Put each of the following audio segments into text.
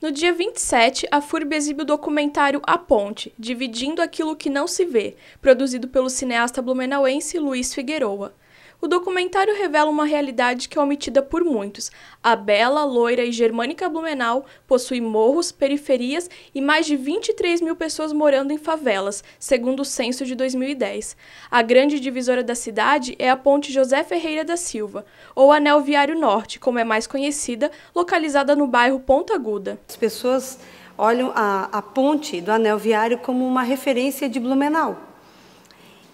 No dia 27, a FURB exibe o documentário A Ponte, Dividindo Aquilo que Não Se Vê, produzido pelo cineasta blumenauense Luiz Figueroa. O documentário revela uma realidade que é omitida por muitos. A bela, loira e germânica Blumenau possui morros, periferias e mais de 23 mil pessoas morando em favelas, segundo o censo de 2010. A grande divisora da cidade é a Ponte José Ferreira da Silva, ou Anel Viário Norte, como é mais conhecida, localizada no bairro Ponta Aguda. As pessoas olham a, a ponte do Anel Viário como uma referência de Blumenau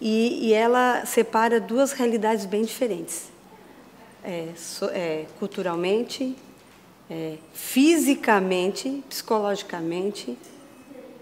e, e ela separa duas realidades bem diferentes. É, so, é, culturalmente, é, fisicamente, psicologicamente,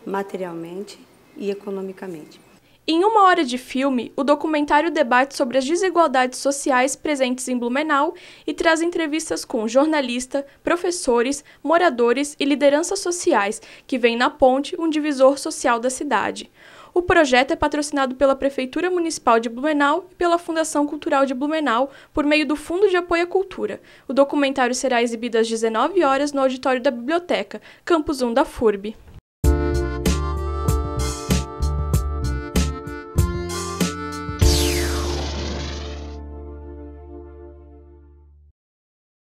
materialmente e economicamente. Em uma hora de filme, o documentário debate sobre as desigualdades sociais presentes em Blumenau e traz entrevistas com jornalistas, professores, moradores e lideranças sociais que veem na ponte um divisor social da cidade. O projeto é patrocinado pela Prefeitura Municipal de Blumenau e pela Fundação Cultural de Blumenau por meio do Fundo de Apoio à Cultura. O documentário será exibido às 19 horas no auditório da Biblioteca, Campus 1 da FURB.